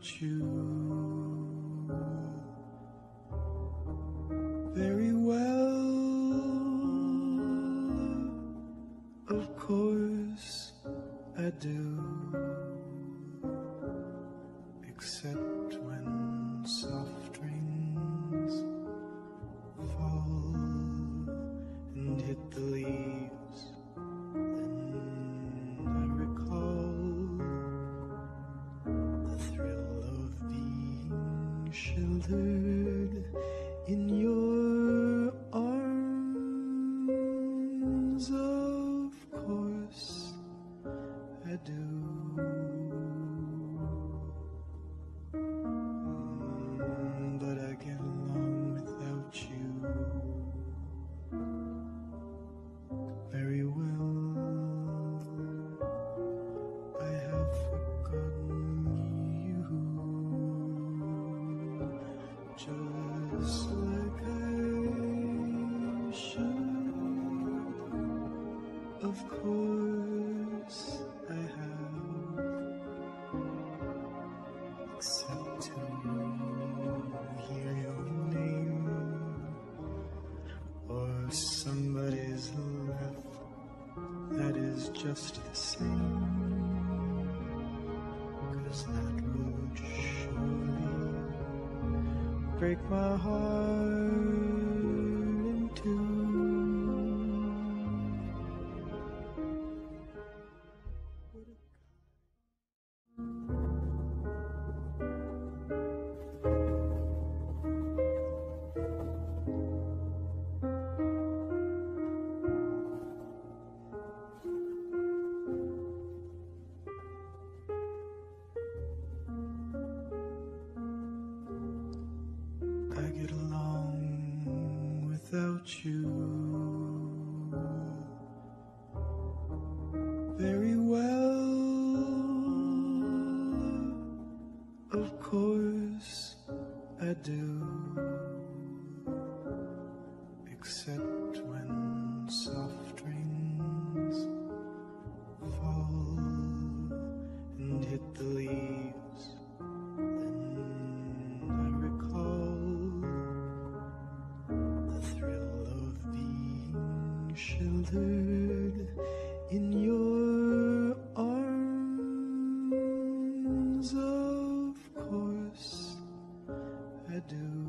without you very well. Of course, I do, except when soft. just the same. Cause that would surely break my heart in two. very well. Of course I do. Except when soft rings fall and hit the leaves. do.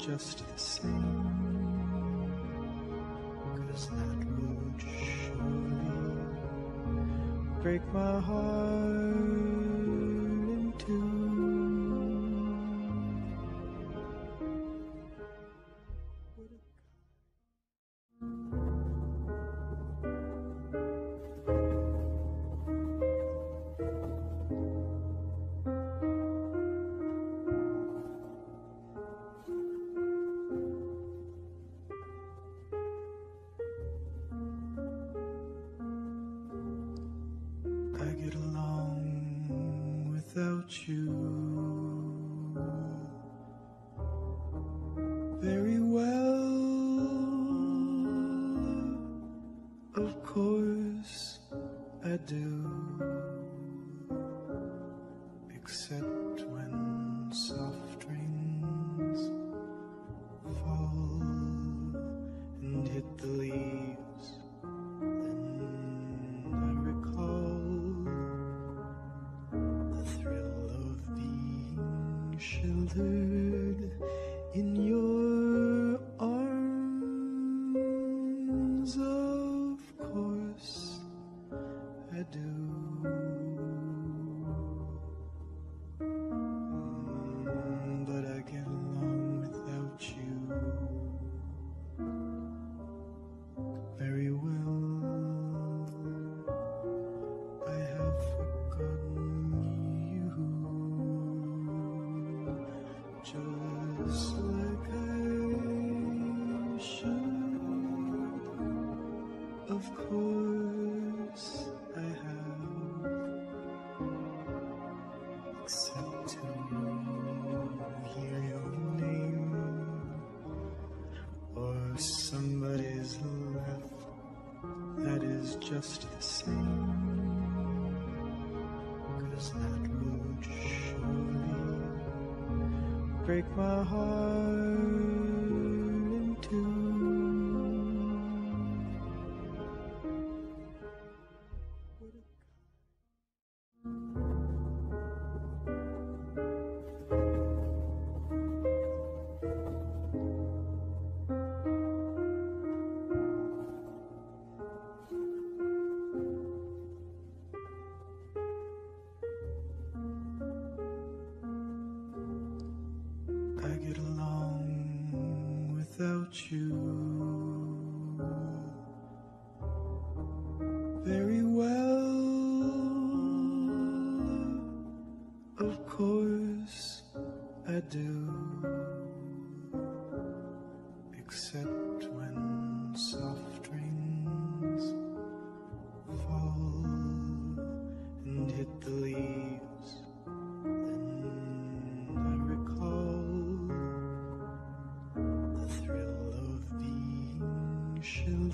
just the same. Cause that would surely break my heart. you very well. Of course, I do, except when. in your Of course I have. Except to hear your name Or somebody's laugh That is just the same. That would surely Break my heart. I get along without you.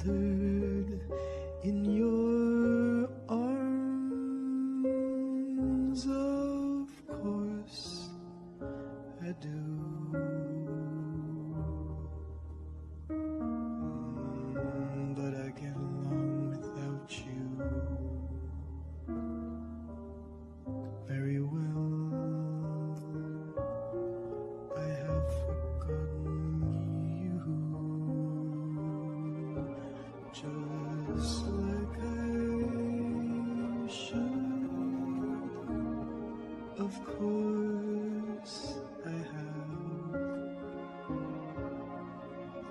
through.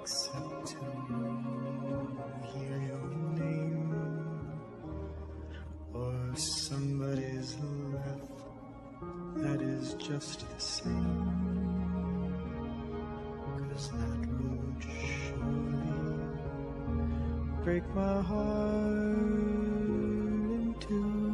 To hear your name. Or somebody's laugh that is just the same. Cause that would surely break my heart in two.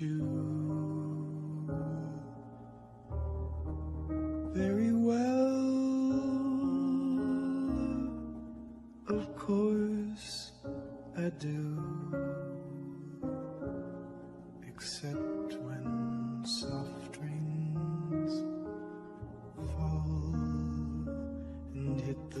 you very well. Of course, I do. Except when soft rings fall and hit the